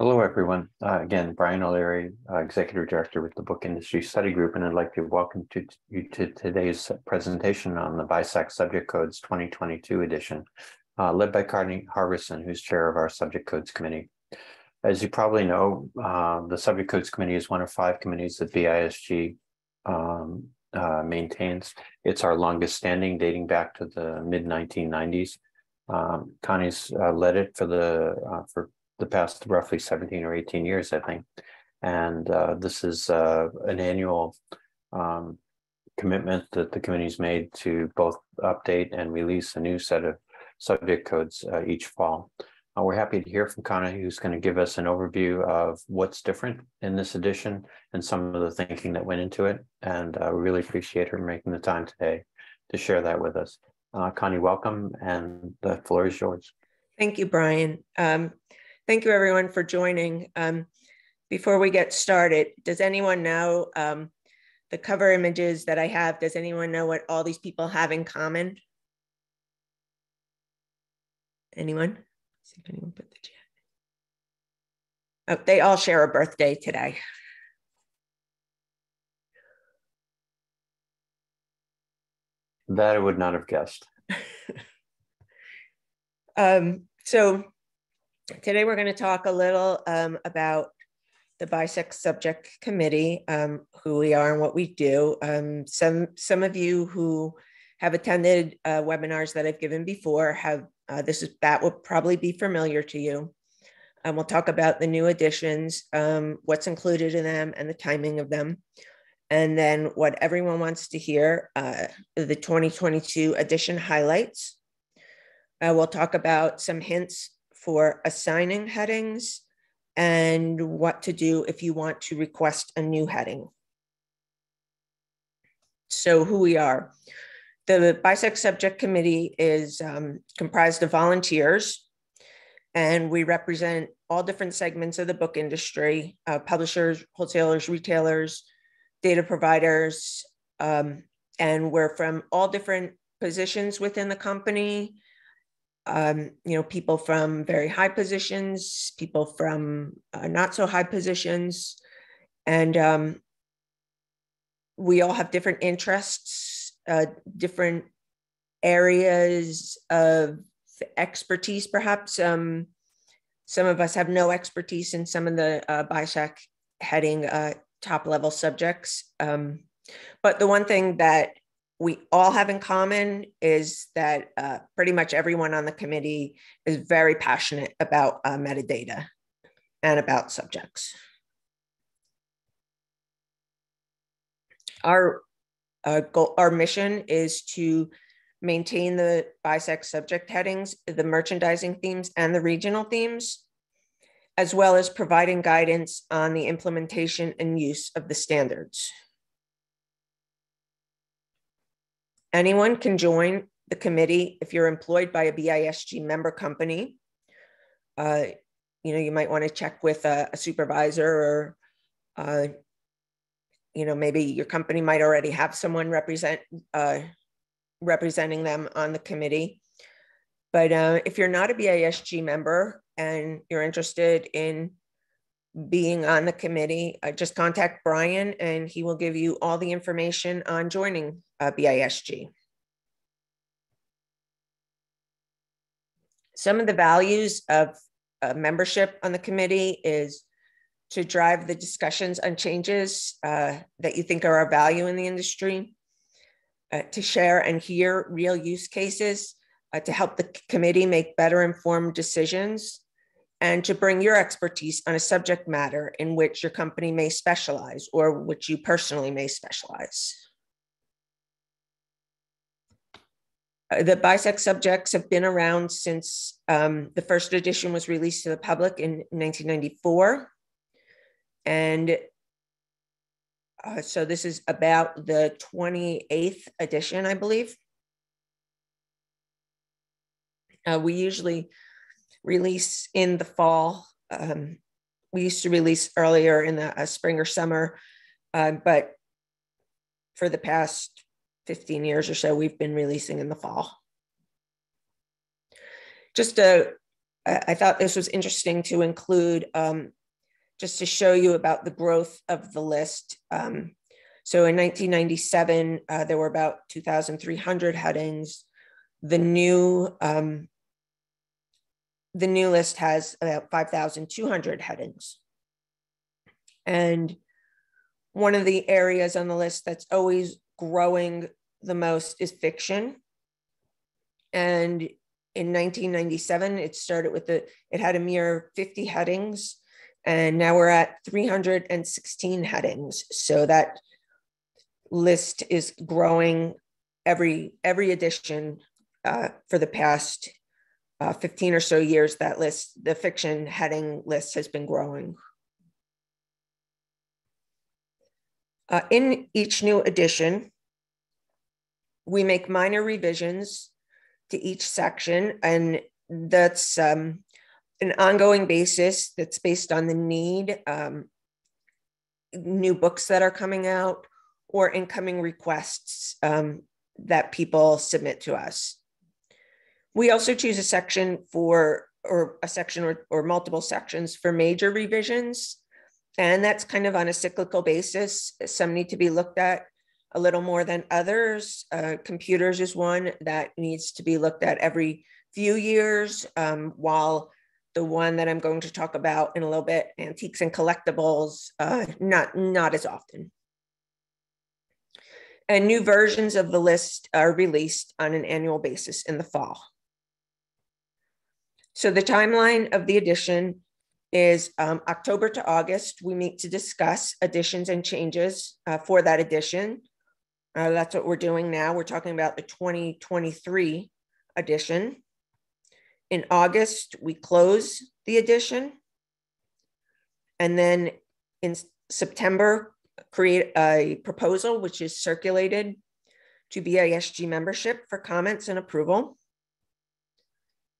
Hello, everyone. Uh, again, Brian O'Leary, uh, Executive Director with the Book Industry Study Group, and I'd like to welcome to, you to today's presentation on the BISAC Subject Codes 2022 edition, uh, led by Connie Harbison, who's chair of our Subject Codes Committee. As you probably know, uh, the Subject Codes Committee is one of five committees that BISG um, uh, maintains. It's our longest standing, dating back to the mid 1990s. Um, Connie's uh, led it for the for the past roughly 17 or 18 years, I think. And uh, this is uh, an annual um, commitment that the committee's made to both update and release a new set of subject codes uh, each fall. Uh, we're happy to hear from Connie, who's going to give us an overview of what's different in this edition and some of the thinking that went into it. And uh, we really appreciate her making the time today to share that with us. Uh, Connie, welcome, and the floor is yours. Thank you, Brian. Um, Thank you everyone for joining. Um, before we get started, does anyone know um, the cover images that I have? Does anyone know what all these people have in common? Anyone? see if anyone put the chat. Oh, they all share a birthday today. That I would not have guessed. um, so today we're going to talk a little um, about the BISAC Subject Committee, um, who we are and what we do. Um, some, some of you who have attended uh, webinars that I've given before have, uh, this is, that will probably be familiar to you. And we'll talk about the new additions, um, what's included in them and the timing of them. And then what everyone wants to hear, uh, the 2022 edition highlights. Uh, we'll talk about some hints for assigning headings and what to do if you want to request a new heading. So who we are. The BISAC Subject Committee is um, comprised of volunteers and we represent all different segments of the book industry, uh, publishers, wholesalers, retailers, data providers, um, and we're from all different positions within the company um, you know, people from very high positions, people from uh, not so high positions, and um, we all have different interests, uh, different areas of expertise. Perhaps um, some of us have no expertise in some of the uh, BISAC heading uh, top level subjects. Um, but the one thing that we all have in common is that uh, pretty much everyone on the committee is very passionate about uh, metadata and about subjects. Our, uh, goal, our mission is to maintain the BISAC subject headings, the merchandising themes, and the regional themes, as well as providing guidance on the implementation and use of the standards. Anyone can join the committee if you're employed by a BISG member company. Uh, you know, you might want to check with a, a supervisor or, uh, you know, maybe your company might already have someone represent uh, representing them on the committee. But uh, if you're not a BISG member and you're interested in being on the committee, uh, just contact Brian and he will give you all the information on joining uh, BISG. Some of the values of uh, membership on the committee is to drive the discussions on changes uh, that you think are of value in the industry, uh, to share and hear real use cases, uh, to help the committee make better informed decisions, and to bring your expertise on a subject matter in which your company may specialize or which you personally may specialize. Uh, the BISAC subjects have been around since um, the first edition was released to the public in 1994. And uh, so this is about the 28th edition, I believe. Uh, we usually release in the fall. Um, we used to release earlier in the uh, spring or summer, uh, but for the past 15 years or so, we've been releasing in the fall. Just a I, I thought this was interesting to include um, just to show you about the growth of the list. Um, so in 1997, uh, there were about 2,300 headings. The new um, the new list has about 5,200 headings. And one of the areas on the list that's always growing the most is fiction. And in 1997, it started with the, it had a mere 50 headings, and now we're at 316 headings. So that list is growing every every edition uh, for the past uh, 15 or so years. That list, the fiction heading list, has been growing. Uh, in each new edition, we make minor revisions to each section, and that's um, an ongoing basis that's based on the need, um, new books that are coming out, or incoming requests um, that people submit to us. We also choose a section for, or a section or, or multiple sections for major revisions. And that's kind of on a cyclical basis. Some need to be looked at a little more than others. Uh, computers is one that needs to be looked at every few years, um, while the one that I'm going to talk about in a little bit, antiques and collectibles, uh, not, not as often. And new versions of the list are released on an annual basis in the fall. So the timeline of the edition is um, October to August. We meet to discuss additions and changes uh, for that edition. Uh, that's what we're doing now. We're talking about the 2023 edition. In August, we close the edition. And then in September, create a proposal which is circulated to BISG membership for comments and approval.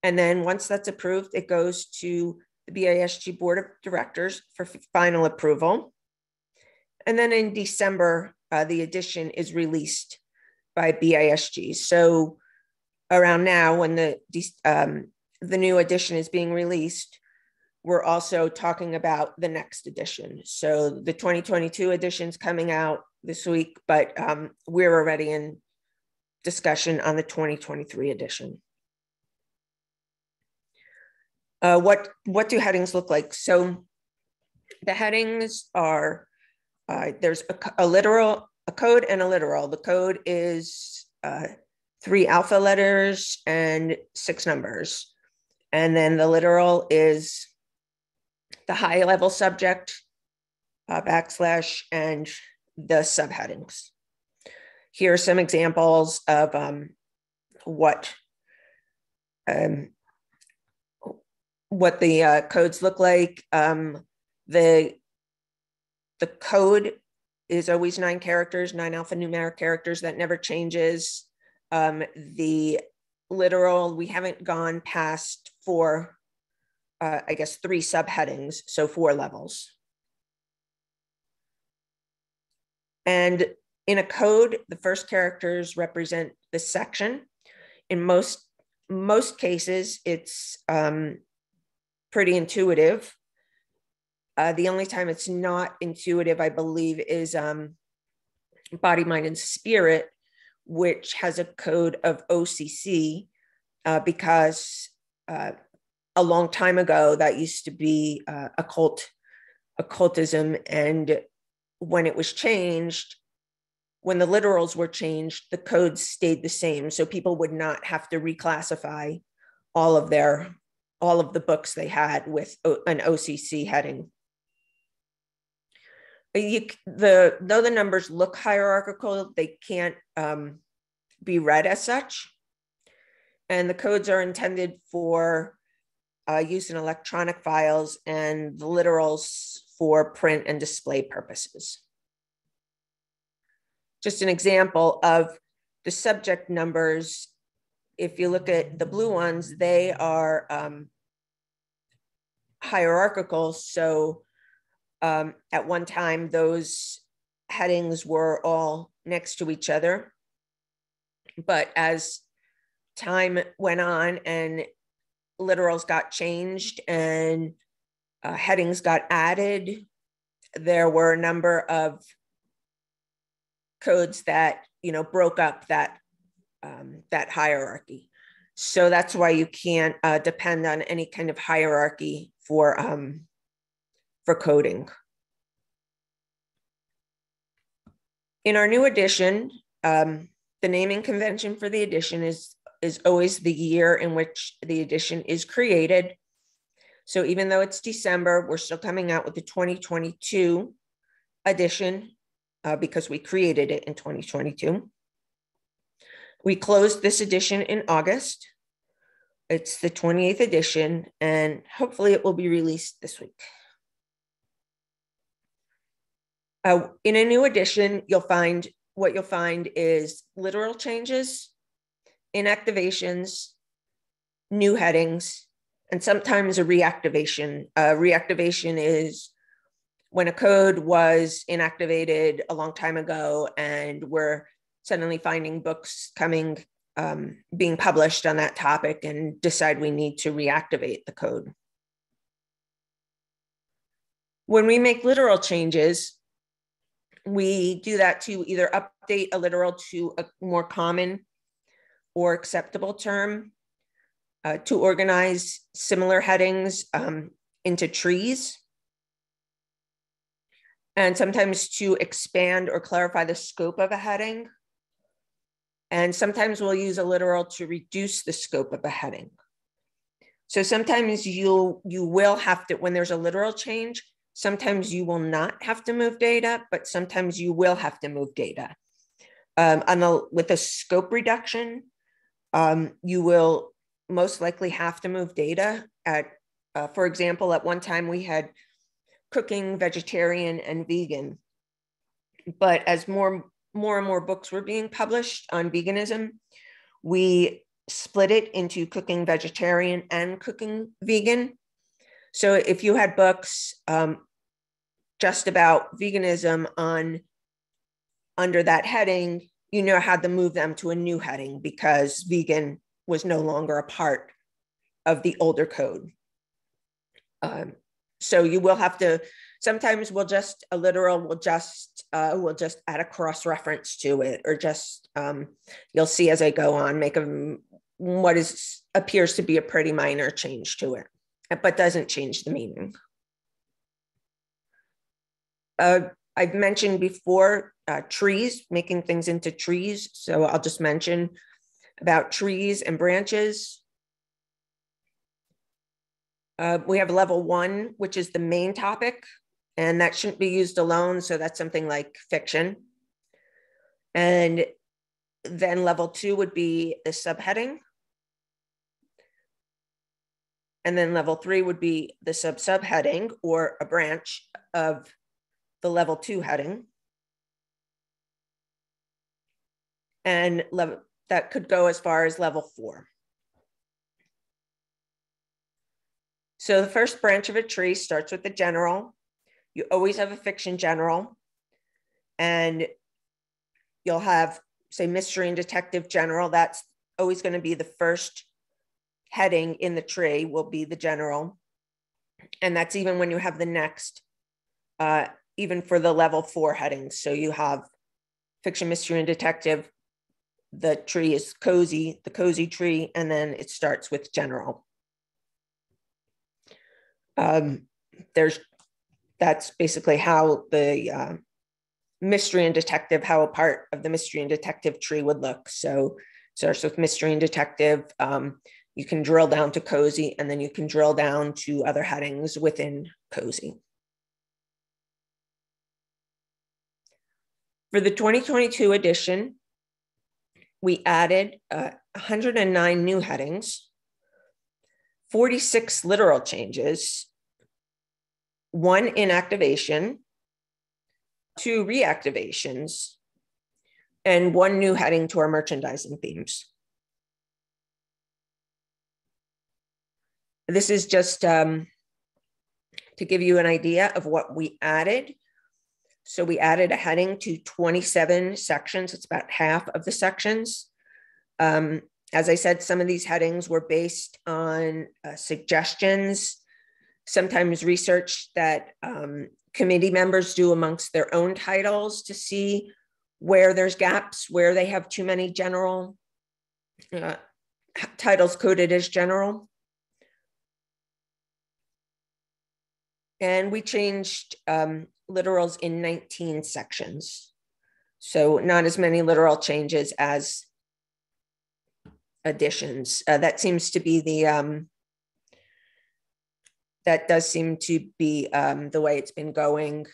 And then once that's approved, it goes to the BISG Board of Directors for final approval. And then in December, uh, the edition is released by BISG. So around now, when the um, the new edition is being released, we're also talking about the next edition. So the 2022 edition is coming out this week, but um, we're already in discussion on the 2023 edition. Uh, what what do headings look like? So the headings are uh, there's a, a, literal, a code, and a literal. The code is uh, three alpha letters and six numbers, and then the literal is the high level subject uh, backslash and the subheadings. Here are some examples of um, what um, what the uh, codes look like. Um, the the code is always nine characters, nine alphanumeric characters that never changes. Um, the literal, we haven't gone past four, uh, I guess three subheadings, so four levels. And in a code, the first characters represent the section. In most most cases, it's um, pretty intuitive. Uh, the only time it's not intuitive, I believe, is um, Body, Mind, and Spirit, which has a code of OCC, uh, because uh, a long time ago that used to be uh, occult occultism, and when it was changed, when the literals were changed, the codes stayed the same, so people would not have to reclassify all of their all of the books they had with an OCC heading. You, the though the numbers look hierarchical, they can't um, be read as such, and the codes are intended for uh, use in electronic files and the literals for print and display purposes. Just an example of the subject numbers if you look at the blue ones, they are um, hierarchical. So um, at one time, those headings were all next to each other. But as time went on and literals got changed and uh, headings got added, there were a number of codes that you know broke up that um, that hierarchy. So that's why you can't uh, depend on any kind of hierarchy for um, for coding. In our new edition, um, the naming convention for the edition is is always the year in which the edition is created. So even though it's December, we're still coming out with the 2022 edition uh, because we created it in 2022. We closed this edition in August. It's the 28th edition, and hopefully it will be released this week. Uh, in a new edition, you'll find what you'll find is literal changes, inactivations, new headings, and sometimes a reactivation. Uh, reactivation is when a code was inactivated a long time ago and we're suddenly finding books coming um, being published on that topic and decide we need to reactivate the code. When we make literal changes, we do that to either update a literal to a more common or acceptable term, uh, to organize similar headings um, into trees, and sometimes to expand or clarify the scope of a heading. And sometimes we'll use a literal to reduce the scope of a heading. So sometimes you'll you will have to, when there's a literal change, sometimes you will not have to move data, but sometimes you will have to move data. Um, on the, with a scope reduction, um, you will most likely have to move data at, uh, for example, at one time we had cooking, vegetarian, and vegan. But as more more and more books were being published on veganism, we split it into cooking vegetarian and cooking vegan. So if you had books um, just about veganism on under that heading, you know how to move them to a new heading because vegan was no longer a part of the older code. Um, so you will have to sometimes we'll just a literal will just uh, we'll just add a cross reference to it or just um, you'll see as i go on make a what is appears to be a pretty minor change to it but doesn't change the meaning. Uh, i've mentioned before uh, trees making things into trees. So i'll just mention about trees and branches. Uh, we have level one, which is the main topic, and that shouldn't be used alone. So that's something like fiction. And then level two would be the subheading. And then level three would be the sub subheading or a branch of the level two heading. And level, that could go as far as level four. So the first branch of a tree starts with the general. You always have a fiction general. And you'll have, say, mystery and detective general. That's always going to be the first heading in the tree, will be the general. And that's even when you have the next, uh, even for the level four headings. So you have fiction, mystery, and detective. The tree is cozy, the cozy tree, and then it starts with general um, there's that's basically how the uh, mystery and detective, how a part of the mystery and detective tree would look. So starts with mystery and detective. Um, you can drill down to cozy, and then you can drill down to other headings within cozy. For the 2022 edition, we added uh, 109 new headings, 46 literal changes, one inactivation, two reactivations, and one new heading to our merchandising themes. This is just um, to give you an idea of what we added. So we added a heading to 27 sections. It's about half of the sections. Um, as I said, some of these headings were based on uh, suggestions, sometimes research that um, committee members do amongst their own titles to see where there's gaps, where they have too many general uh, titles coded as general. And we changed um, literals in 19 sections. So not as many literal changes as additions. Uh, that seems to be the, um, that does seem to be um, the way it's been going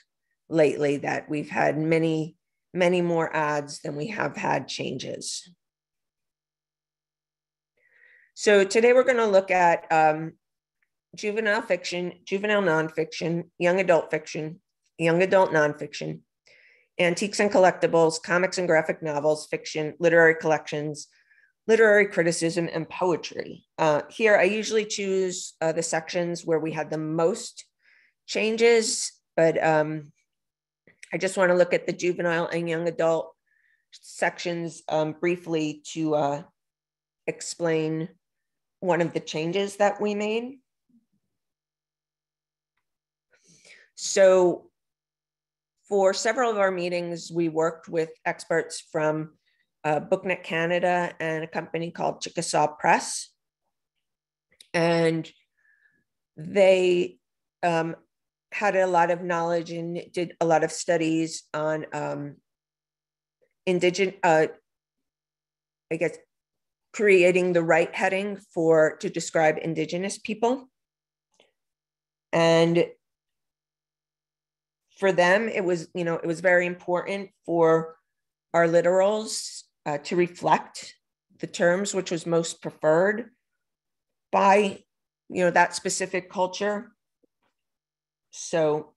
lately, that we've had many, many more ads than we have had changes. So today we're going to look at um, juvenile fiction, juvenile nonfiction, young adult fiction, young adult nonfiction, antiques and collectibles, comics and graphic novels, fiction, literary collections, literary criticism, and poetry. Uh, here, I usually choose uh, the sections where we had the most changes, but um, I just want to look at the juvenile and young adult sections um, briefly to uh, explain one of the changes that we made. So for several of our meetings, we worked with experts from uh, BookNet Canada and a company called Chickasaw Press. And they um, had a lot of knowledge and did a lot of studies on um, indigenous, uh, I guess, creating the right heading for to describe indigenous people. And for them, it was, you know, it was very important for our literals uh, to reflect the terms which was most preferred by, you know, that specific culture. So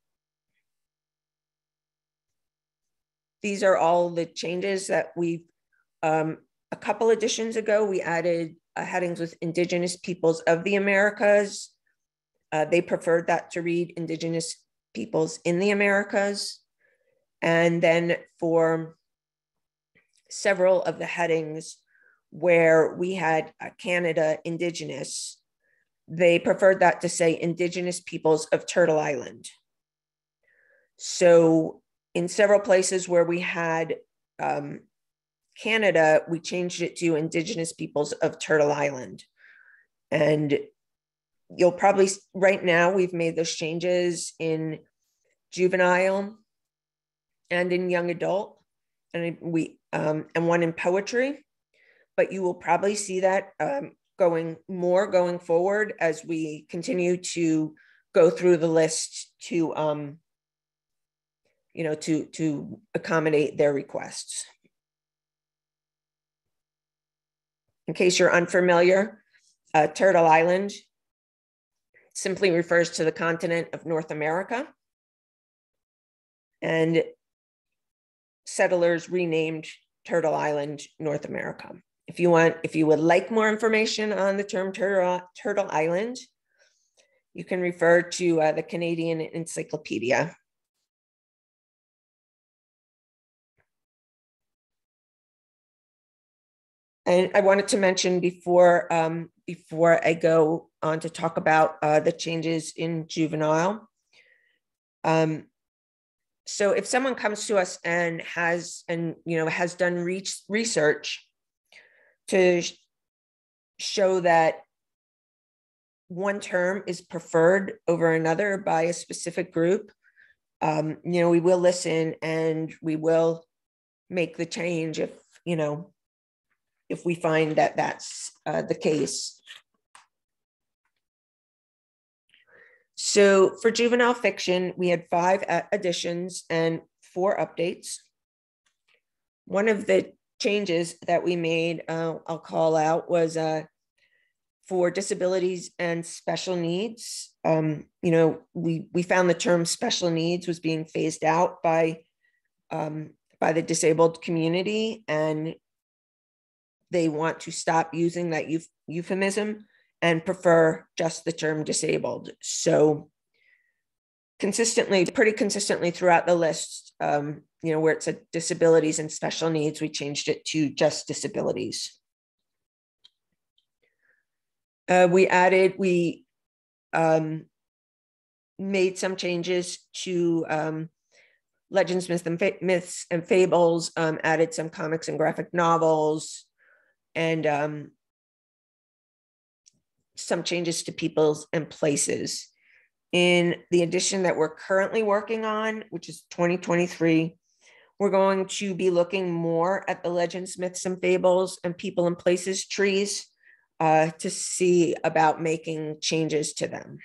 these are all the changes that we, um, a couple editions ago, we added uh, headings with Indigenous peoples of the Americas. Uh, they preferred that to read Indigenous peoples in the Americas. And then for several of the headings where we had Canada Indigenous, they preferred that to say Indigenous peoples of Turtle Island. So in several places where we had um, Canada, we changed it to Indigenous peoples of Turtle Island. And you'll probably right now we've made those changes in juvenile and in young adult and we um, and one in poetry but you will probably see that um, going more going forward as we continue to go through the list to um, you know to to accommodate their requests in case you're unfamiliar uh, turtle island simply refers to the continent of North America. And settlers renamed Turtle Island North America. If you want, if you would like more information on the term Turtle, Turtle Island, you can refer to uh, the Canadian Encyclopedia. And I wanted to mention before um, before I go on to talk about uh, the changes in juvenile. Um, so if someone comes to us and has and you know has done re- research to sh- show that one term is preferred over another by a specific group, um, you know, we will listen and we will make the change if you know if we find that that's uh, the case. So for juvenile fiction, we had five additions and four updates. One of the changes that we made, uh, I'll call out, was uh, for disabilities and special needs. Um, you know, we we found the term special needs was being phased out by um, by the disabled community, and they want to stop using that euphemism and prefer just the term disabled. So consistently, pretty consistently throughout the list, um, you know, where it said disabilities and special needs, we changed it to just disabilities. Uh, we added, we um, made some changes to um, legends, myths, and, myths and fables. Um, added some comics and graphic novels, and um, some changes to peoples and places. In the edition that we're currently working on, which is 2023, we're going to be looking more at the legends, myths, and fables and people and places trees uh, to see about making changes to them.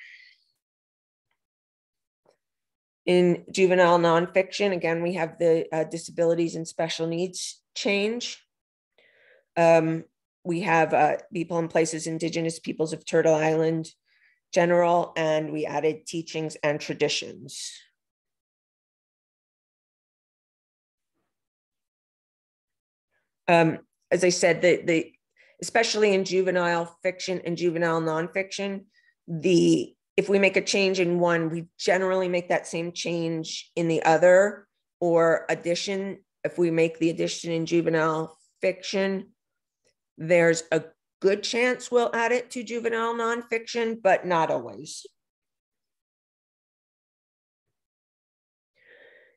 In juvenile nonfiction, again, we have the uh, disabilities and special needs change. Um, we have uh, people and places, indigenous peoples of Turtle Island, general, and we added teachings and traditions. Um, as I said, the, the especially in juvenile fiction and juvenile nonfiction, the if we make a change in one, we generally make that same change in the other or addition. If we make the addition in juvenile fiction, there's a good chance we'll add it to juvenile nonfiction, but not always.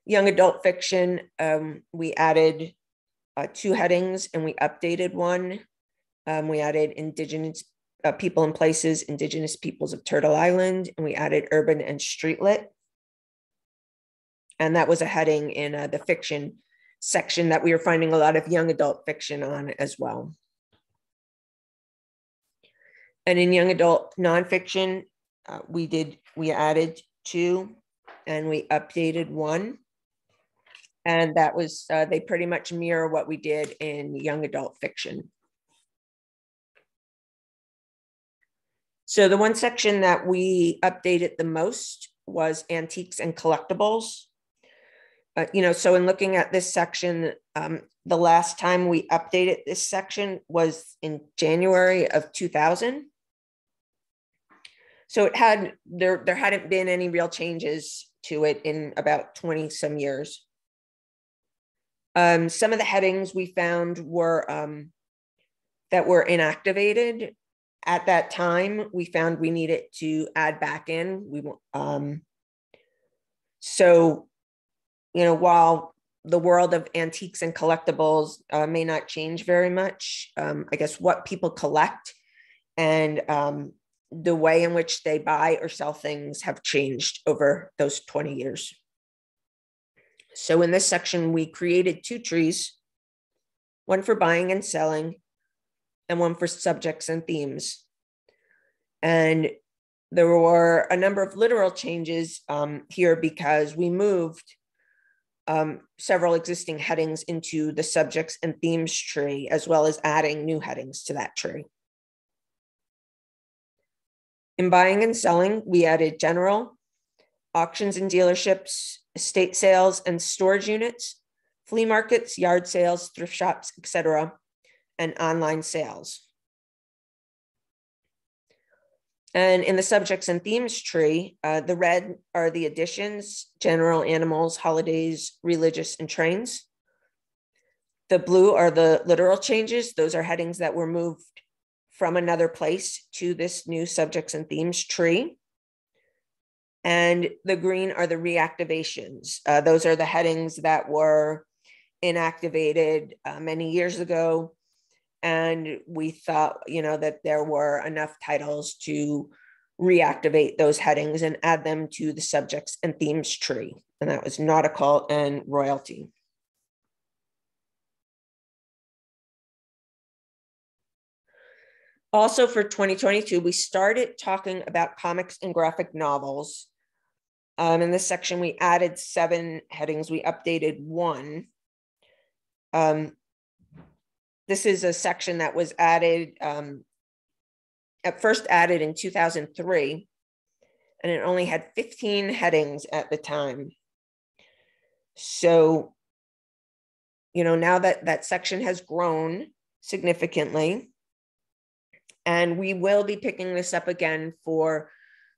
Young adult fiction, um, we added uh, two headings and we updated one. Um, we added Indigenous uh, people and places, Indigenous peoples of Turtle Island, and we added urban and streetlit. And that was a heading in uh, the fiction section that we were finding a lot of young adult fiction on as well. And in young adult nonfiction, uh, we did, we added two and we updated one. And that was, uh, they pretty much mirror what we did in young adult fiction. So the one section that we updated the most was antiques and collectibles. Uh, you know, so in looking at this section, um, the last time we updated this section was in January of 2000. So it had there there hadn't been any real changes to it in about 20 some years. Um, some of the headings we found were um, that were inactivated at that time, we found we needed to add back in. We um, so you know while the world of antiques and collectibles uh, may not change very much, um, I guess what people collect and um, the way in which they buy or sell things have changed over those 20 years. So in this section, we created two trees, one for buying and selling and one for subjects and themes. And there were a number of literal changes um, here because we moved um, several existing headings into the subjects and themes tree, as well as adding new headings to that tree. In buying and selling, we added general, auctions and dealerships, estate sales and storage units, flea markets, yard sales, thrift shops, etc., and online sales. And in the subjects and themes tree, uh, the red are the additions, general animals, holidays, religious, and trains. The blue are the literal changes. Those are headings that were moved from another place to this new subjects and themes tree. And the green are the reactivations. Uh, those are the headings that were inactivated uh, many years ago and we thought you know that there were enough titles to reactivate those headings and add them to the subjects and themes tree and that was nautical and royalty also for 2022 we started talking about comics and graphic novels. Um, in this section we added seven headings. We updated one. Um, this is a section that was added, um, at first added in 2003, and it only had 15 headings at the time. So, you know, now that that section has grown significantly, and we will be picking this up again for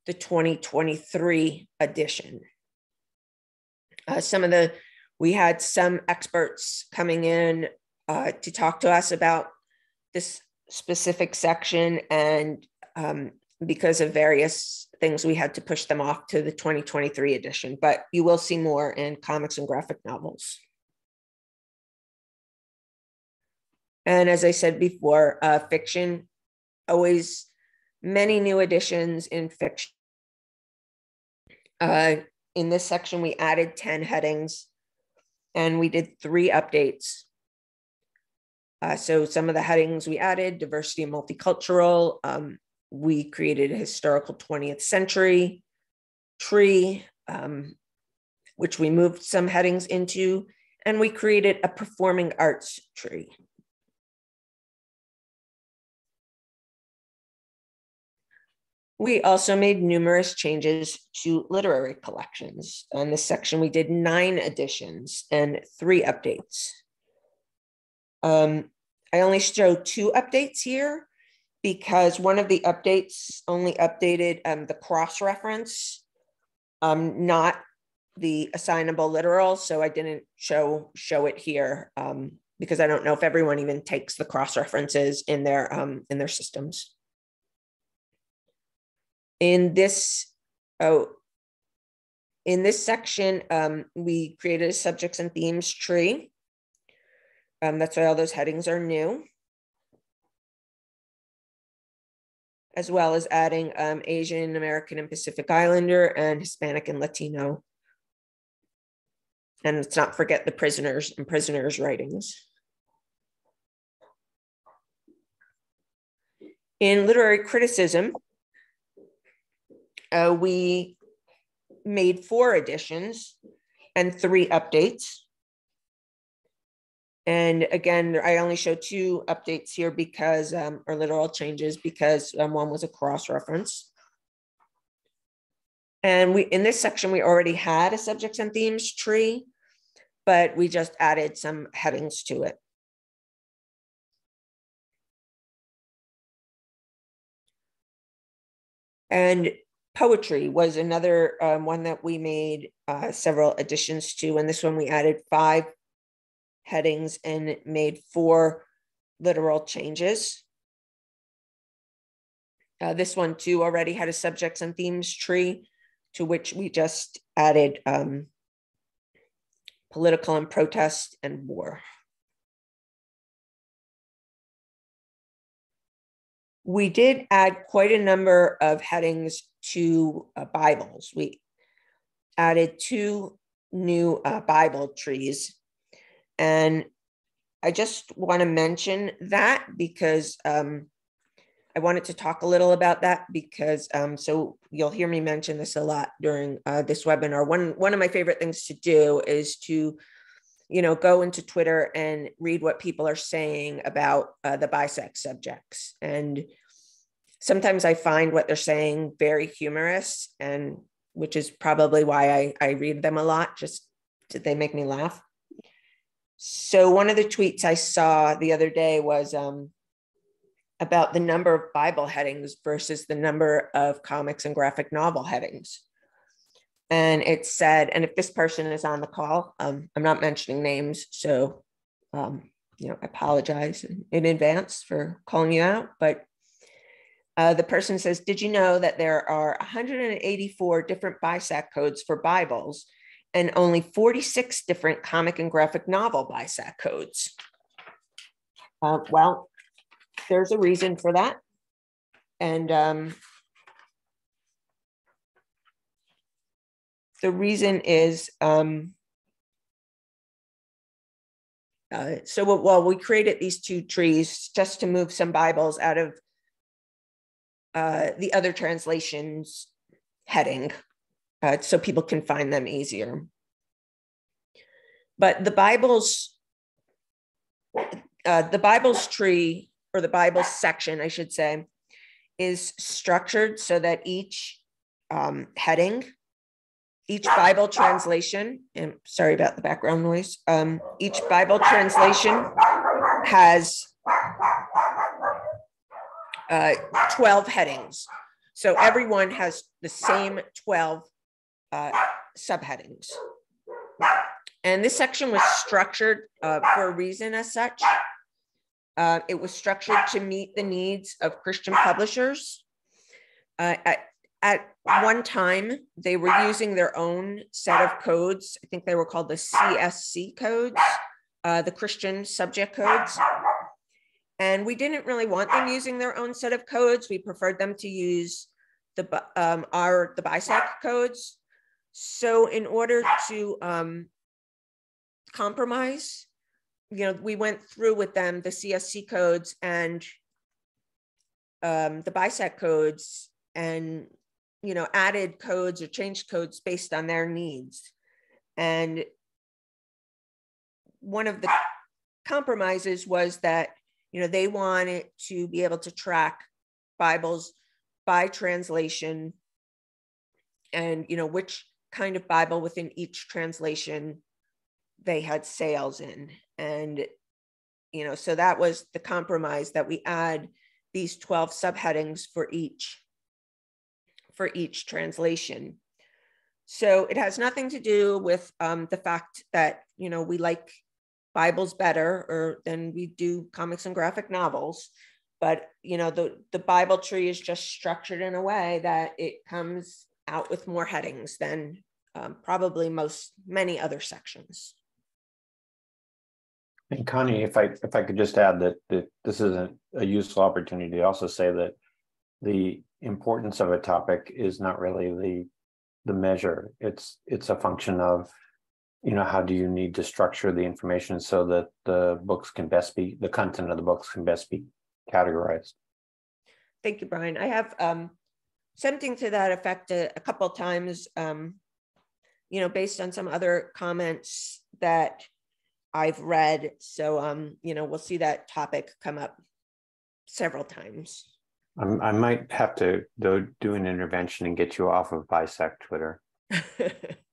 the 2023 edition. Uh, some of the, we had some experts coming in uh, to talk to us about this specific section and um, because of various things, we had to push them off to the 2023 edition, but you will see more in comics and graphic novels. And as I said before, uh, fiction, always many new additions in fiction. Uh, in this section, we added 10 headings and we did three updates. Uh, so some of the headings we added, diversity and multicultural, um, we created a historical 20th century tree, um, which we moved some headings into, and we created a performing arts tree. We also made numerous changes to literary collections. On this section, we did nine additions and three updates. Um, I only show two updates here because one of the updates only updated um, the cross reference, um, not the assignable literal. So I didn't show show it here um, because I don't know if everyone even takes the cross references in their um, in their systems. In this, oh, in this section, um, we created a subjects and themes tree. Um, that's why all those headings are new. as well as adding um, Asian American and Pacific Islander and Hispanic and Latino. And let's not forget the prisoners and prisoners' writings. In literary criticism, uh, we made four additions and three updates. And again, I only show two updates here because, um, or literal changes because um, one was a cross reference. And we in this section, we already had a subjects and themes tree, but we just added some headings to it. And poetry was another um, one that we made uh, several additions to. And this one we added five headings and made four literal changes. Uh, this one too already had a subjects and themes tree to which we just added um, political and protest and war. We did add quite a number of headings to uh, Bibles. We added two new uh, Bible trees and I just want to mention that because um, I wanted to talk a little about that because um, so you'll hear me mention this a lot during uh, this webinar. One one of my favorite things to do is to, you know, go into Twitter and read what people are saying about uh, the BISAC subjects, and sometimes I find what they're saying very humorous, and which is probably why I I read them a lot. Just did they make me laugh. So one of the tweets I saw the other day was um, about the number of Bible headings versus the number of comics and graphic novel headings. And it said, and if this person is on the call, um, I'm not mentioning names, so um, you know, I apologize in, in, advance for calling you out. But uh, the person says, "Did you know that there are 184 different BISAC codes for Bibles, and only 46 different comic and graphic novel BISAC codes. Uh, well, there's a reason for that. And um, the reason is um, uh, so well we created these two trees just to move some bibles out of uh, the other translations heading uh, so people can find them easier. But the Bible's uh, the Bible's tree or the Bible section, I should say, is structured so that each um, heading, each Bible translation, and sorry about the background noise, um, each Bible translation has uh, 12 headings. So everyone has the same 12 uh, subheadings. And this section was structured uh, for a reason as such. Uh, it was structured to meet the needs of Christian publishers Uh, at, at one time, they were using their own set of codes. I think they were called the CSC codes, uh, the Christian subject codes. And we didn't really want them using their own set of codes. We preferred them to use the um, our the BISAC codes. So in order to um, compromise, you know, we went through with them the CSC codes and um, the BISAC codes and you know added codes or changed codes based on their needs and one of the compromises was that you know they wanted to be able to track bibles by translation and you know which kind of bible within each translation they had sales in. And you know so that was the compromise that we add these 12 subheadings for each for each translation. So it has nothing to do with um, the fact that you know we like bibles better or than we do comics and graphic novels but you know the the bible tree is just structured in a way that it comes out with more headings than um, probably most many other sections and Connie, if I if I could just add that, that this is a, a useful opportunity to also say that the importance of a topic is not really the the measure. It's it's a function of, you know, how do you need to structure the information so that the books can best be the content of the books can best be categorized. Thank you, Brian. I have um, something to that effect a, a couple times. Um, you know, based on some other comments that I've read. So, um, you know, we'll see that topic come up several times. I'm, i might have to do, do an intervention and get you off of BISAC Twitter.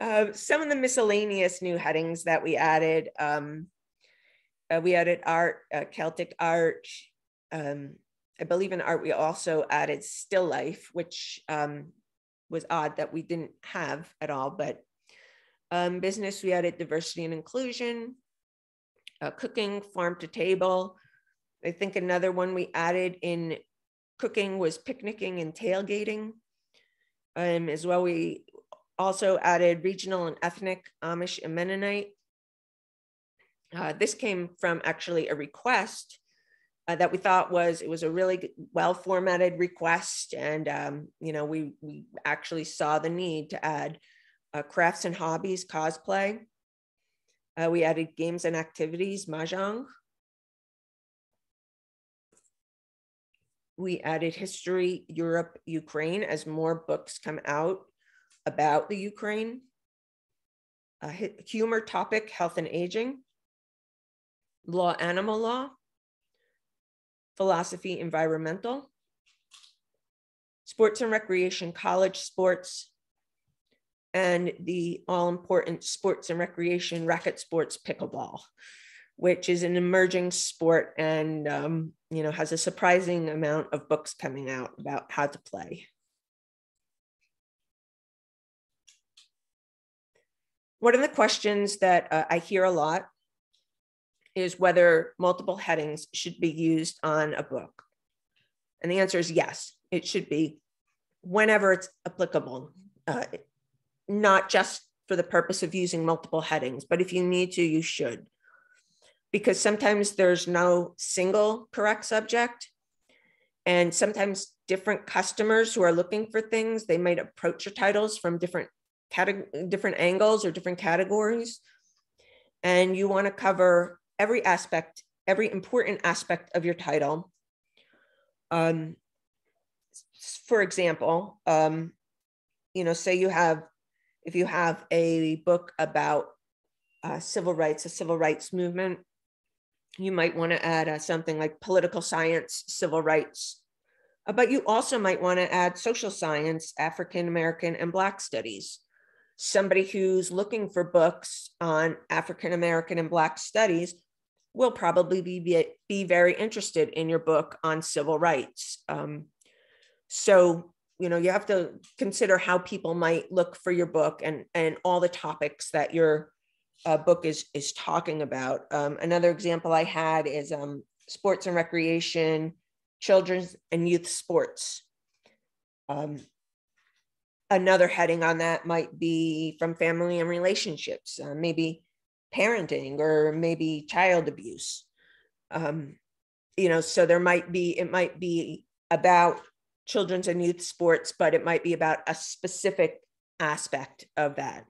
uh, some of the miscellaneous new headings that we added, um, uh, we added art, uh, Celtic art. Um, I believe in art, we also added still life, which um, was odd that we didn't have at all, but um, business, we added diversity and inclusion, uh, cooking, farm to table. I think another one we added in cooking was picnicking and tailgating. Um, as well, we also added regional and ethnic Amish and Mennonite. Uh, this came from actually a request uh, that we thought was it was a really well formatted request, and um, you know we we actually saw the need to add uh, crafts and hobbies, cosplay. Uh, we added games and activities, mahjong. We added history, Europe, Ukraine, as more books come out about the Ukraine. Humor topic, health and aging. Law, animal law. Philosophy, environmental. Sports and recreation, college sports, and the all important sports and recreation racket sports pickleball, which is an emerging sport and um, you know has a surprising amount of books coming out about how to play. One of the questions that uh, I hear a lot is whether multiple headings should be used on a book. And the answer is yes, it should be whenever it's applicable. Uh, not just for the purpose of using multiple headings, but if you need to, you should. Because sometimes there's no single correct subject. And sometimes different customers who are looking for things, they might approach your titles from different category, different angles or different categories. And you want to cover every aspect, every important aspect of your title. Um, for example, um, you know, say you have if you have a book about uh, civil rights, a civil rights movement, you might want to add uh, something like political science, civil rights. Uh, but you also might want to add social science, African American, and Black studies. Somebody who's looking for books on African American and Black studies will probably be, be very interested in your book on civil rights. Um, so you know you have to consider how people might look for your book and and all the topics that your uh, book is is talking about um, another example i had is um, sports and recreation children's and youth sports. Um, another heading on that might be from family and relationships, uh, maybe parenting or maybe child abuse. Um, you know, so there might be, it might be about children's and youth sports, but it might be about a specific aspect of that.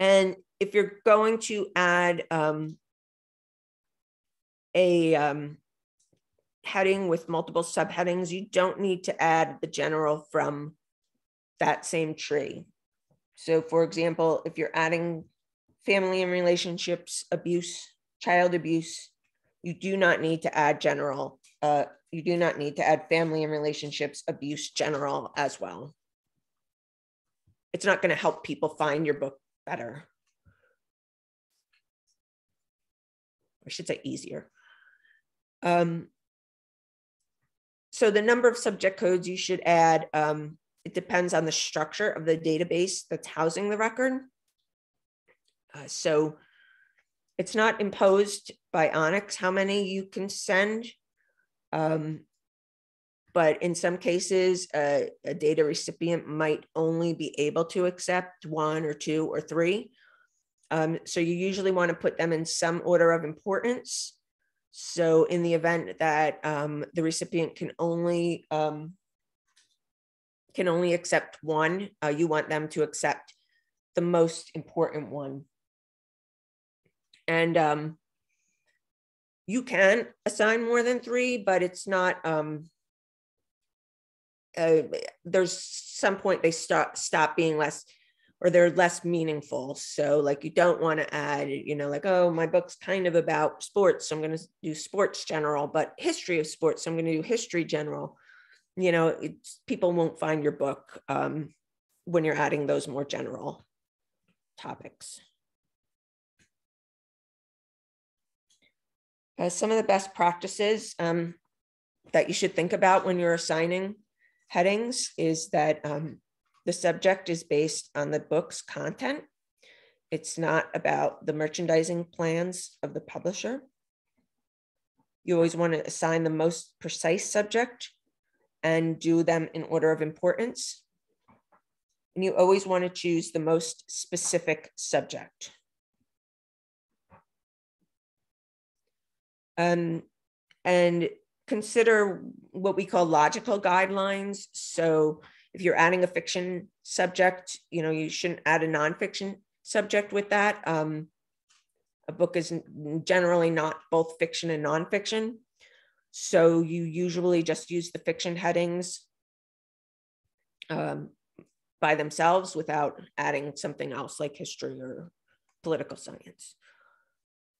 And if you're going to add um, a um, heading with multiple subheadings, you don't need to add the general from that same tree. So for example, if you're adding family and relationships abuse, child abuse, you do not need to add general. Uh, you do not need to add family and relationships abuse general as well. It's not going to help people find your book better. I should say easier. Um, so the number of subject codes you should add, um, it depends on the structure of the database that's housing the record. Uh, so it's not imposed by ONIX how many you can send. Um, but in some cases, uh, a data recipient might only be able to accept one or two or three. Um, so you usually want to put them in some order of importance. So in the event that um, the recipient can only um, can only accept one, uh, you want them to accept the most important one. And um, you can assign more than three, but it's not, um, uh, there's some point they stop, stop being less or they're less meaningful. So like you don't want to add, you know, like, oh, my book's kind of about sports. So I'm going to do sports general, but history of sports. So I'm going to do history general. You know, people won't find your book um, when you're adding those more general topics. Uh, some of the best practices um, that you should think about when you're assigning headings is that um, the subject is based on the book's content. It's not about the merchandising plans of the publisher. You always want to assign the most precise subject and do them in order of importance. And you always want to choose the most specific subject. um, and consider what we call logical guidelines. So if you're adding a fiction subject, you know, you shouldn't add a nonfiction subject with that. Um, a book is generally not both fiction and nonfiction. So you usually just use the fiction headings um, by themselves without adding something else like history or political science.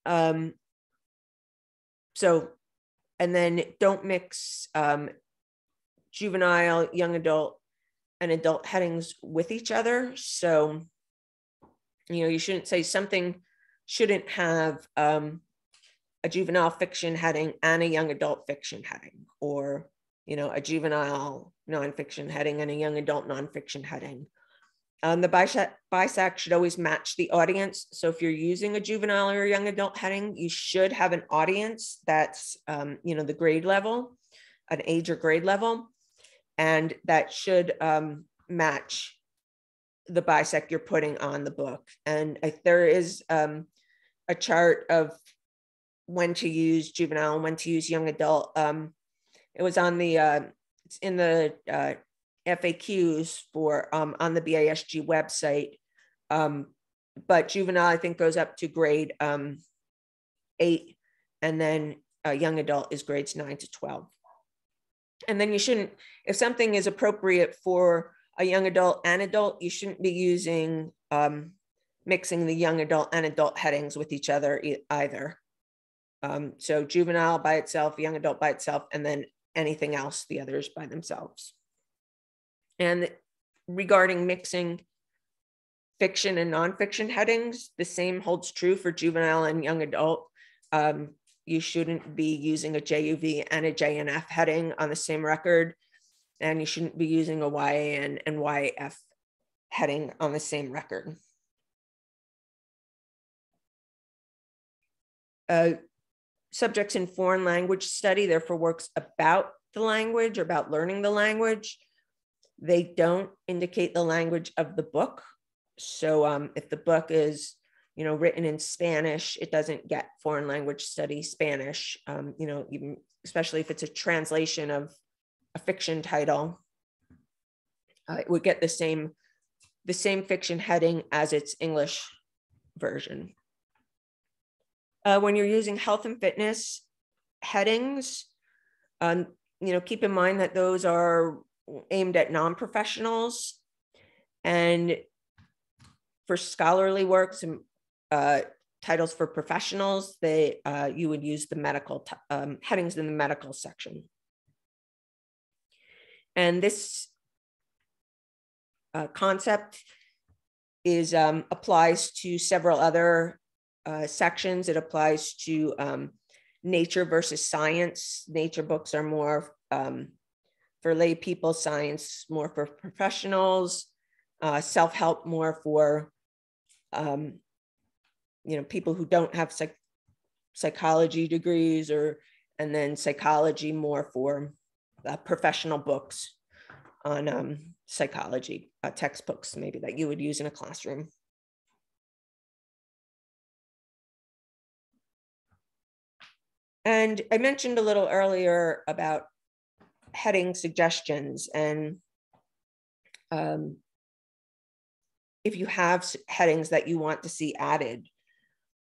Um, so, and then don't mix um, juvenile, young adult, and adult headings with each other. So, you know, you shouldn't say something shouldn't have um, a juvenile fiction heading and a young adult fiction heading, or, you know, a juvenile nonfiction heading and a young adult nonfiction heading. Um, the BISAC, BISAC should always match the audience. So if you're using a juvenile or young adult heading, you should have an audience that's, um, you know, the grade level, an age or grade level, and that should um, match the BISAC you're putting on the book. And if there is um, a chart of when to use juvenile and when to use young adult. Um, it was on the, uh, it's in the uh, FAQs for um, on the BISG website. Um, but juvenile, I think, goes up to grade um, eight, and then uh, young adult is grades nine to 12. And then you shouldn't, if something is appropriate for a young adult and adult, you shouldn't be using um, mixing the young adult and adult headings with each other either. Um, so juvenile by itself, young adult by itself, and then anything else, the others by themselves. And regarding mixing fiction and nonfiction headings, the same holds true for juvenile and young adult. Um, you shouldn't be using a JUV and a JNF heading on the same record, and you shouldn't be using a YAN and YF heading on the same record. Uh, subjects in foreign language study, therefore works about the language or about learning the language. They don't indicate the language of the book. So um, if the book is, you know, written in Spanish, it doesn't get foreign language study Spanish. Um, you know, even especially if it's a translation of a fiction title, uh, it would get the same the same fiction heading as its English version. Uh, when you're using health and fitness headings, um, you know, keep in mind that those are aimed at non-professionals and for scholarly works and uh, titles for professionals, they uh, you would use the medical um, headings in the medical section. And this uh, concept is um, applies to several other uh, sections. It applies to um, nature versus science. Nature books are more um, for lay people, science more for professionals, uh, self-help more for um, you know people who don't have psych- psychology degrees or and then psychology more for uh, professional books on um, psychology uh, textbooks maybe that you would use in a classroom. And I mentioned a little earlier about heading suggestions and um, if you have headings that you want to see added,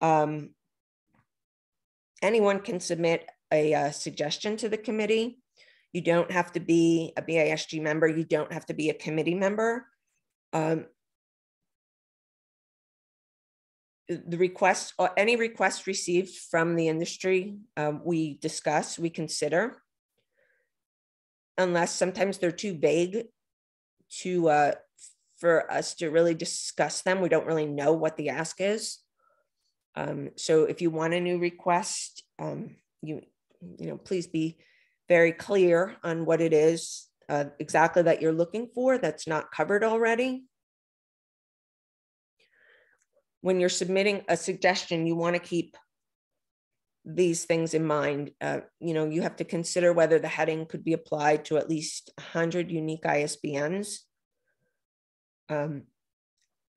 um, anyone can submit a, a, uh, suggestion to the committee. You don't have to be a BISG member. You don't have to be a committee member. Um, the request or any request received from the industry, um, we discuss, we consider, unless sometimes they're too vague to uh, for us to really discuss them. We don't really know what the ask is. Um, so if you want a new request, um, you you know please be very clear on what it is uh, exactly that you're looking for that's not covered already when you're submitting a suggestion, you want to keep these things in mind. Uh, you know, you have to consider whether the heading could be applied to at least 100 unique ISBNs. Um,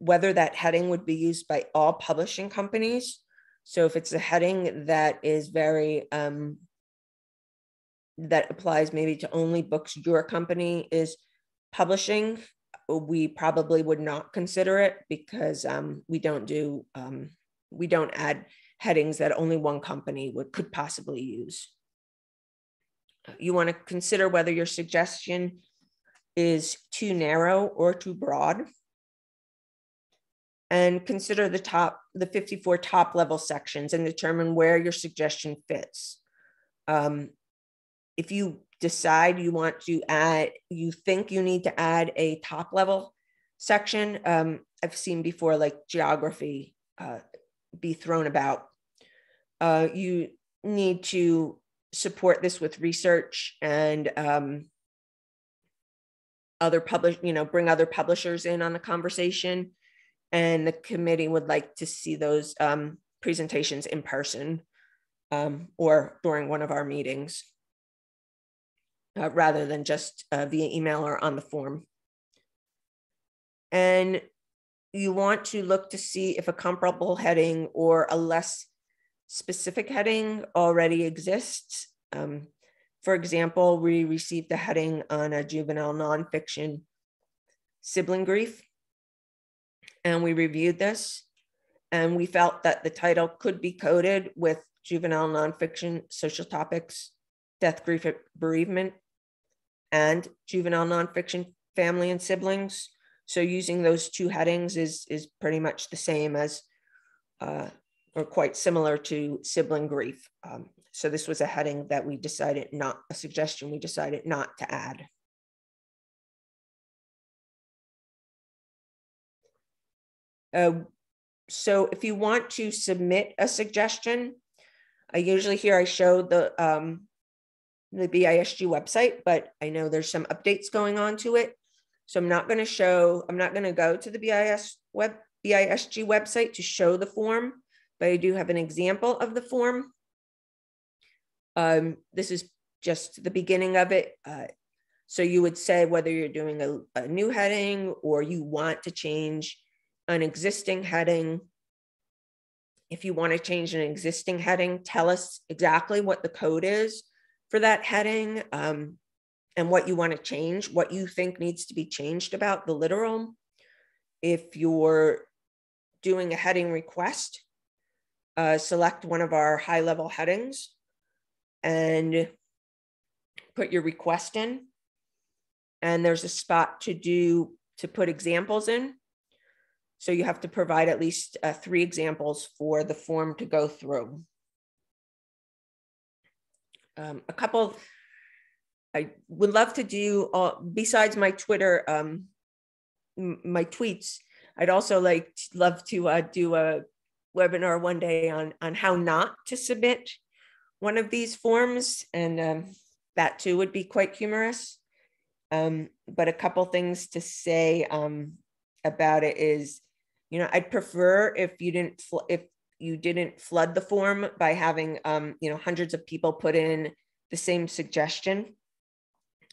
whether that heading would be used by all publishing companies. So if it's a heading that is very, um, that applies maybe to only books your company is publishing, we probably would not consider it because um, we don't do um, we don't add headings that only one company would could possibly use. You want to consider whether your suggestion is too narrow or too broad. And consider the top, the 54 top level sections and determine where your suggestion fits. Um, if you decide you want to add, you think you need to add a top level section. Um, I've seen before like geography uh, be thrown about. Uh, you need to support this with research and um, other publish, you know, bring other publishers in on the conversation. And the committee would like to see those um, presentations in person um, or during one of our meetings uh, rather than just uh, via email or on the form. And you want to look to see if a comparable heading or a less specific heading already exists. Um, for example, we received a heading on a juvenile nonfiction sibling grief, and we reviewed this, and we felt that the title could be coded with juvenile nonfiction social topics death, grief, bereavement, and juvenile nonfiction family and siblings. So using those two headings is, is pretty much the same as, uh, or quite similar to sibling grief. Um, so this was a heading that we decided not, a suggestion we decided not to add. Uh, so if you want to submit a suggestion, I usually here I show the um, the BISG website, but I know there's some updates going on to it. So I'm not going to show, I'm not going to go to the BIS web, BISG website to show the form, but I do have an example of the form. Um, this is just the beginning of it. Uh, so you would say whether you're doing a, a new heading or you want to change an existing heading. If you want to change an existing heading, tell us exactly what the code is for that heading um, and what you want to change, what you think needs to be changed about the literal. If you're doing a heading request, uh, select one of our high level headings and put your request in. And there's a spot to do to put examples in. So you have to provide at least uh, three examples for the form to go through. Um, a couple, I would love to do, uh, besides my Twitter, um, my tweets, I'd also like love to uh, do a webinar one day on, on how not to submit one of these forms. And um, that too would be quite humorous. Um, but a couple things to say um, about it is you know i'd prefer if you didn't if you didn't flood the form by having um, you know hundreds of people put in the same suggestion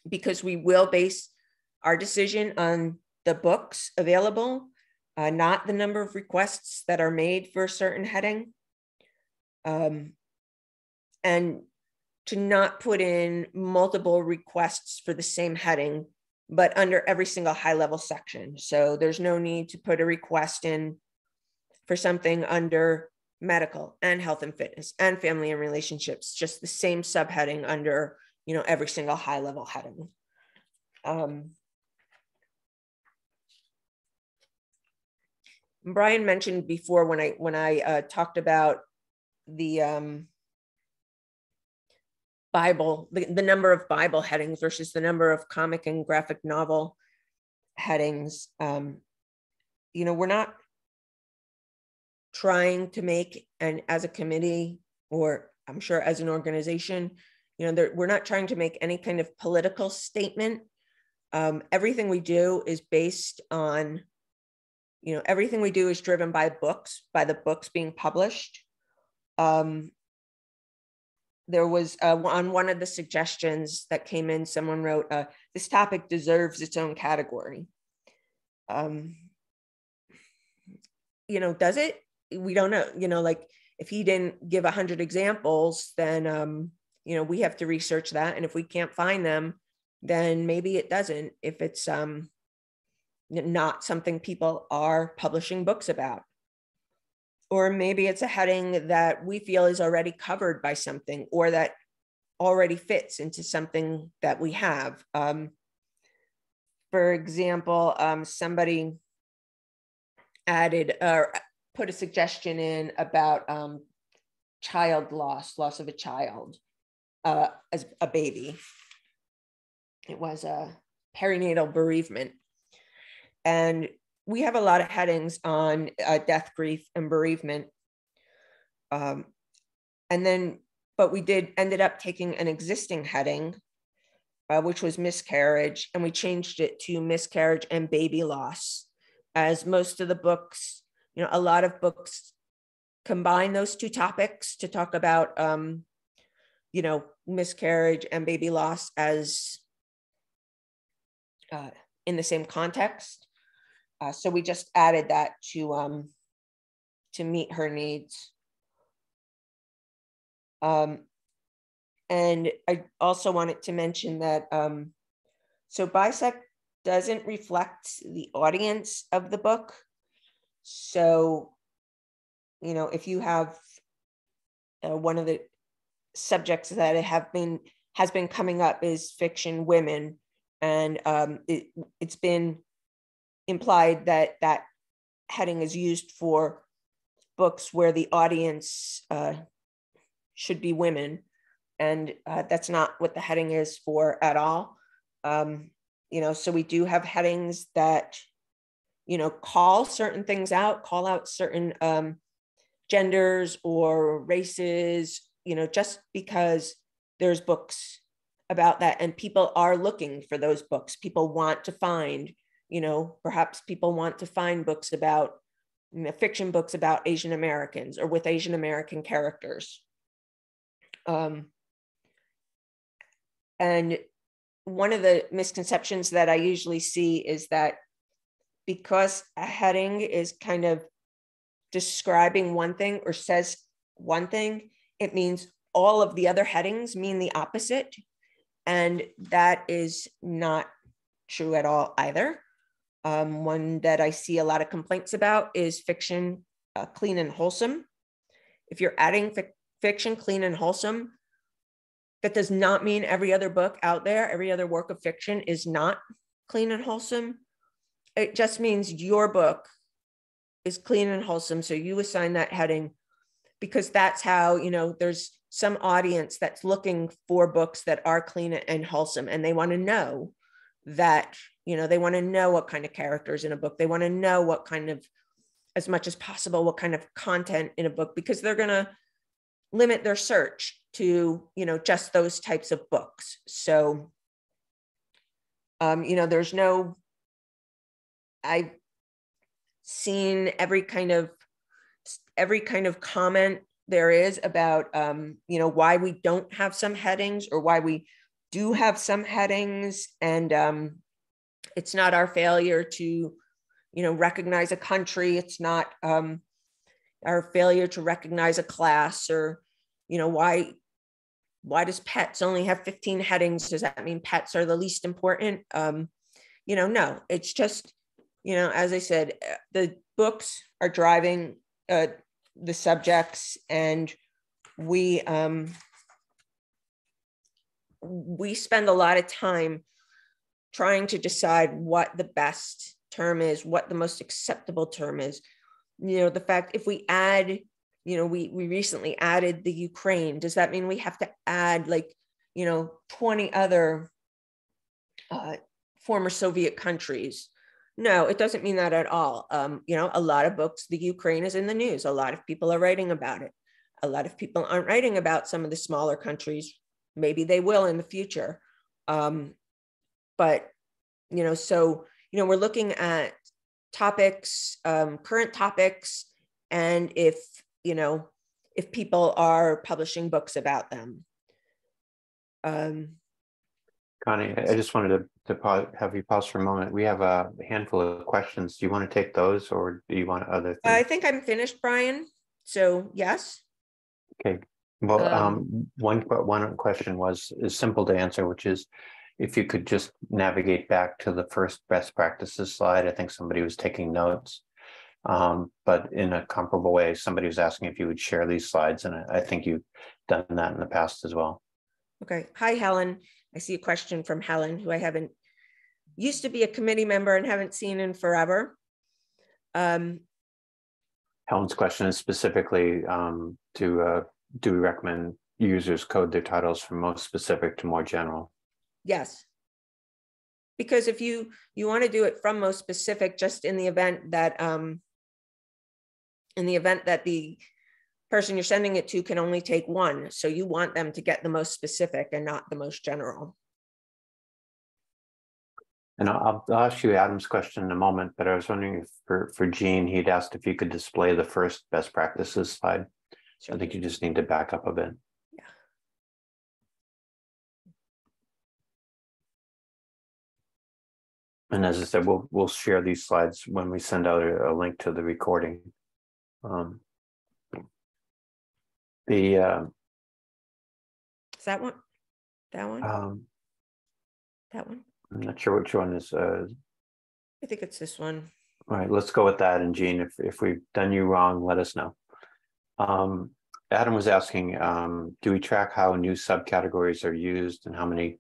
because we will base our decision on the books available uh, not the number of requests that are made for a certain heading. Um, and to not put in multiple requests for the same heading but under every single high level section. So there's no need to put a request in for something under medical and health and fitness and family and relationships, just the same subheading under, you know, every single high level heading. Um, Brian mentioned before when I when I uh, talked about the um, Bible, the, the number of Bible headings versus the number of comic and graphic novel headings. Um, you know, we're not trying to make, and as a committee, or I'm sure as an organization, you know, we're not trying to make any kind of political statement. Um, everything we do is based on, you know, everything we do is driven by books, by the books being published. Um, there was uh, on one of the suggestions that came in, someone wrote, uh, this topic deserves its own category. Um, you know, does it? We don't know, you know, like if he didn't give a hundred examples, then, um, you know, we have to research that. And if we can't find them, then maybe it doesn't, if it's um, not something people are publishing books about or maybe it's a heading that we feel is already covered by something or that already fits into something that we have. Um, for example, um, somebody added or put a suggestion in about um, child loss, loss of a child uh, as a baby. It was a perinatal bereavement. And we have a lot of headings on uh, death, grief, and bereavement. Um, and then, but we did ended up taking an existing heading, uh, which was miscarriage, and we changed it to miscarriage and baby loss, as most of the books, you know, a lot of books combine those two topics to talk about, um, you know, miscarriage and baby loss as uh, in the same context. Uh, so we just added that to um, to meet her needs. Um, and I also wanted to mention that um, so BISAC doesn't reflect the audience of the book. So, you know, if you have uh, one of the subjects that have been has been coming up is fiction women, and um, it, it's been implied that that heading is used for books where the audience uh, should be women. And uh, that's not what the heading is for at all. Um, you know so we do have headings that you know call certain things out call out certain um, genders or races you know just because there's books about that. And people are looking for those books. People want to find you know perhaps people want to find books about fiction books about asian americans or with asian american characters um, And one of the misconceptions that I usually see is that because a heading is kind of describing one thing or says one thing, it means all of the other headings mean the opposite. And that is not true at all either. Um, one that I see a lot of complaints about is fiction uh, clean and wholesome. If you're adding fi- fiction clean and wholesome, that does not mean every other book out there, every other work of fiction is not clean and wholesome. It just means your book is clean and wholesome. So you assign that heading because that's how, you know, there's some audience that's looking for books that are clean and wholesome and they want to know that, you know, they want to know what kind of characters in a book. They want to know what kind of, as much as possible, what kind of content in a book because they're going to limit their search to, you know, just those types of books. So, um, you know, there's no, I've seen every kind of every kind of comment there is about um, you know why we don't have some headings or why we do have some headings and um, it's not our failure to you know recognize a country. It's not um, our failure to recognize a class or you know why why does pets only have 15 headings? Does that mean pets are the least important? Um, you know no it's just you know as i said uh, the books are driving uh, the subjects and we um, we spend a lot of time trying to decide what the best term is what the most acceptable term is you know the fact if we add you know we we recently added the ukraine does that mean we have to add like you know 20 other uh, former soviet countries no, it doesn't mean that at all. Um, you know, a lot of books, the Ukraine is in the news. A lot of people are writing about it. A lot of people aren't writing about some of the smaller countries. Maybe they will in the future. Um, but, you know, so, you know, we're looking at topics, um, current topics, and if, you know, if people are publishing books about them. Um, Connie, I just wanted to, to have you pause for a moment. We have a handful of questions. Do you want to take those or do you want other things? I think I'm finished, Brian. So yes. Okay. Well, um, um, one, one question was, is simple to answer, which is if you could just navigate back to the first best practices slide. I think somebody was taking notes. Um, but in a comparable way, somebody was asking if you would share these slides, and I, I think you've done that in the past as well. Okay. Hi, Helen. I see a question from Helen, who I haven't used to be a committee member and haven't seen in forever. Um, Helen's question is specifically um, to uh, do we recommend users code their titles from most specific to more general? Yes. Because if you you want to do it from most specific, just in the event that um, in the event that the person you're sending it to can only take one. So you want them to get the most specific and not the most general. And I'll, I'll ask you Adam's question in a moment, but I was wondering if for, for Gene, he'd asked if you could display the first best practices slide. So I think you just need to back up a bit. And as I said, we'll we'll share these slides when we send out a, a link to the recording. Um, the uh, Is that one? That one? um, that one? I'm not sure which one is. Uh, I think it's this one. all right, let's go with that. And Jean, if if we've done you wrong, let us know. Um, Adam was asking, um, do we track how new subcategories are used and how many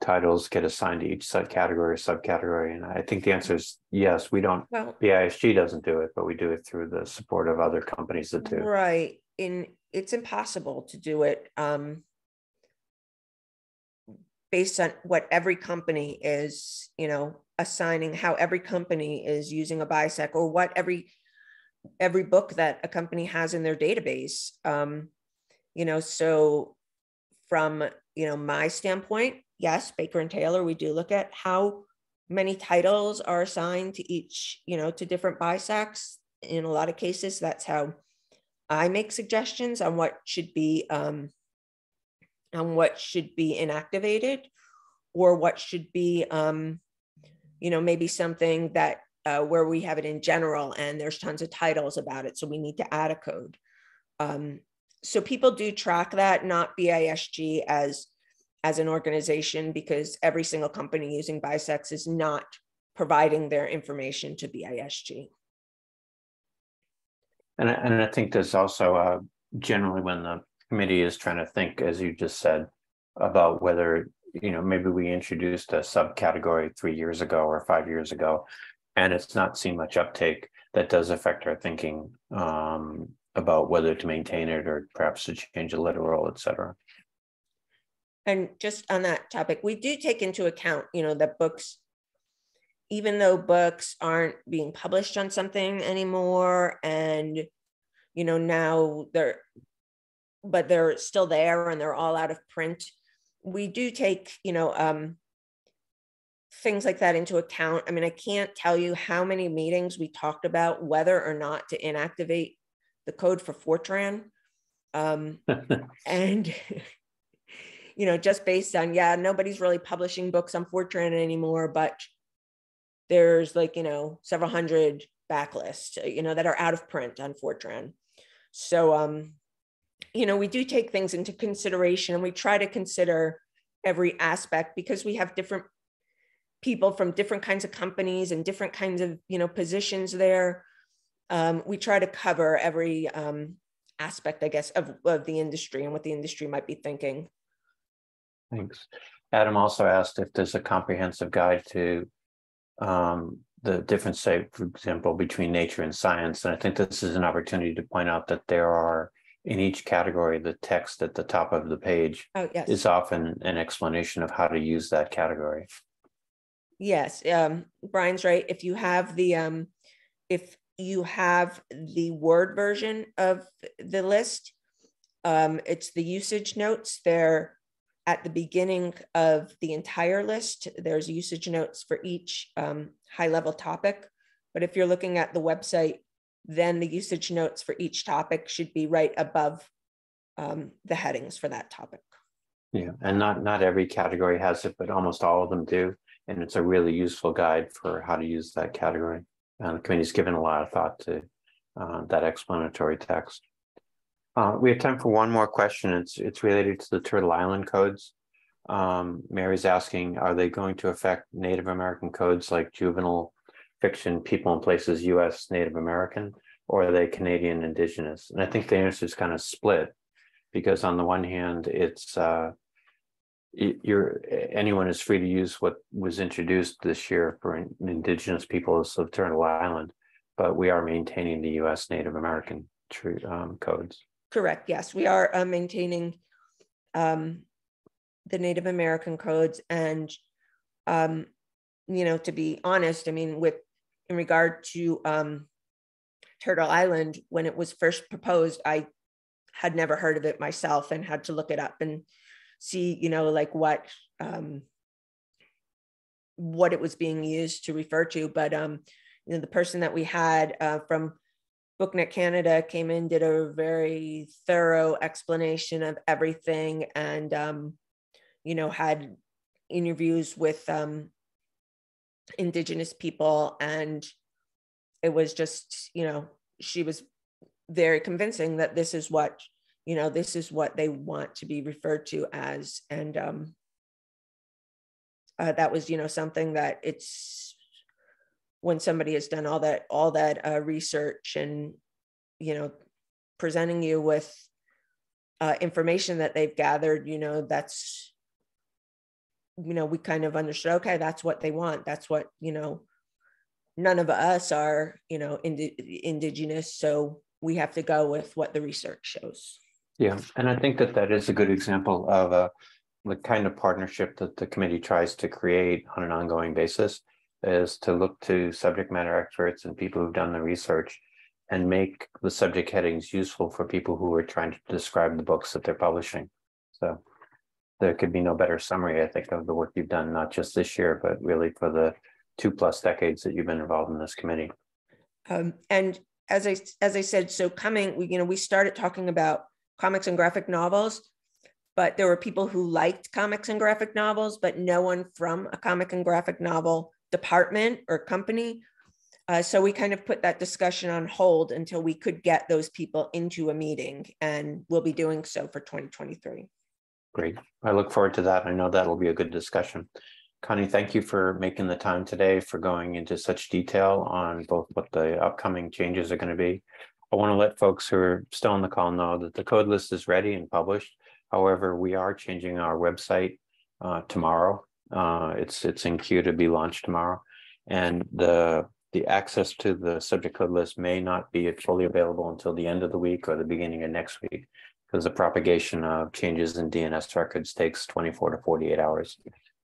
titles get assigned to each subcategory or subcategory? And I think the answer is yes. We don't. Well, BISG doesn't do it, but we do it through the support of other companies that do. right. In it's impossible to do it um, based on what every company is, you know, assigning how every company is using a BISAC or what every every book that a company has in their database. Um, you know, so from you know my standpoint, yes, Baker and Taylor, we do look at how many titles are assigned to each, you know, to different BISACs. In a lot of cases, that's how I make suggestions on what should be, um, on what should be inactivated or what should be, um, you know, maybe something that uh, where we have it in general and there's tons of titles about it. So we need to add a code. Um, so people do track that, not BISG as as an organization, because every single company using BISACs is not providing their information to BISG. And, and I think there's also uh, generally when the committee is trying to think, as you just said, about whether, you know, maybe we introduced a subcategory three years ago or five years ago, and it's not seen much uptake, that does affect our thinking um, about whether to maintain it or perhaps to change the literal, et cetera. And just on that topic, we do take into account, you know, that books, even though books aren't being published on something anymore, and you know now they're, but they're still there and they're all out of print. We do take, you know, um, things like that into account. I mean, I can't tell you how many meetings we talked about whether or not to inactivate the code for Fortran. Um, and, you know, just based on, yeah, nobody's really publishing books on Fortran anymore, but there's like, you know, several hundred backlist, you know, that are out of print on Fortran. So, um, you know, we do take things into consideration and we try to consider every aspect because we have different people from different kinds of companies and different kinds of you know positions there um, we try to cover every um, aspect i guess of, of the industry and what the industry might be thinking thanks adam also asked if there's a comprehensive guide to um, the difference say for example between nature and science and i think this is an opportunity to point out that there are in each category the text at the top of the page oh, yes. is often an explanation of how to use that category Yes, um, Brian's right. If you have the, um, if you have the Word version of the list, um, it's the usage notes. They're at the beginning of the entire list. There's usage notes for each um, high level topic. But if you're looking at the website, then the usage notes for each topic should be right above um, the headings for that topic. Yeah, and not not every category has it, but almost all of them do and it's a really useful guide for how to use that category. And the committee's given a lot of thought to uh, that explanatory text. Uh, we have time for one more question. It's it's related to the Turtle Island codes. Um, Mary's asking, are they going to affect Native American codes like juvenile fiction, people and places, U.S. Native American, or are they Canadian Indigenous? And I think the answer is kind of split, because on the one hand, it's uh, you're anyone is free to use what was introduced this year for indigenous peoples of Turtle Island, but we are maintaining the U.S. Native American um, codes. Correct. Yes, we are uh, maintaining um, the Native American codes, and um, you know, to be honest, I mean, with in regard to um, Turtle Island, when it was first proposed, I had never heard of it myself and had to look it up and see, you know, like what um, what it was being used to refer to. But um, you know, the person that we had uh, from BookNet Canada came in, did a very thorough explanation of everything, and um, you know, had interviews with um, Indigenous people, and it was just, you know, she was very convincing that this is what you know this is what they want to be referred to as and um, uh, that was you know something that it's when somebody has done all that all that uh, research and you know presenting you with uh, information that they've gathered you know that's you know we kind of understood okay that's what they want. That's what you know none of us are you know ind- indigenous. So we have to go with what the research shows. Yeah, and I think that that is a good example of a the kind of partnership that the committee tries to create on an ongoing basis is to look to subject matter experts and people who've done the research and make the subject headings useful for people who are trying to describe the books that they're publishing. So there could be no better summary, I think, of the work you've done, not just this year, but really for the two plus decades that you've been involved in this committee. Um, and as I as I said, so coming, we you know we started talking about comics and graphic novels. but there were people who liked comics and graphic novels, but no one from a comic and graphic novel department or company. Uh, so we kind of put that discussion on hold until we could get those people into a meeting, and we'll be doing so for 2023. Great. I look forward to that. I know that'll be a good discussion. Connie, thank you for making the time today for going into such detail on both what the upcoming changes are going to be. I want to let folks who are still on the call know that the code list is ready and published. However, we are changing our website uh, tomorrow. Uh, it's it's in queue to be launched tomorrow, and the the access to the subject code list may not be fully available until the end of the week or the beginning of next week, because the propagation of changes in DNS records takes 24 to 48 hours.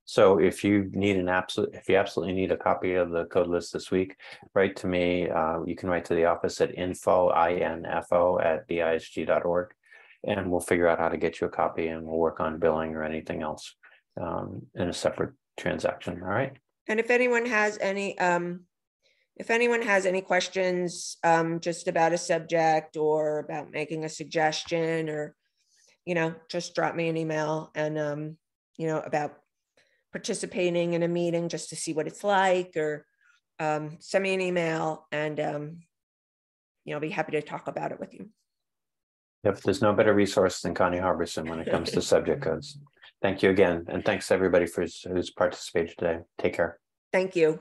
So if you need an absolute, if you absolutely need a copy of the code list this week, write to me. Uh, you can write to the office at info, I-N-F-O at bisg.org and we'll figure out how to get you a copy and we'll work on billing or anything else um, in a separate transaction. All right. And if anyone has any, um, if anyone has any questions um, just about a subject or about making a suggestion or, you know, just drop me an email and, um, you know, about participating in a meeting just to see what it's like or um, send me an email and, um, you know, I'll be happy to talk about it with you. Yep, there's no better resource than Connie Harbison when it comes to subject codes. Thank you again, and thanks everybody for who's participated today. Take care. Thank you.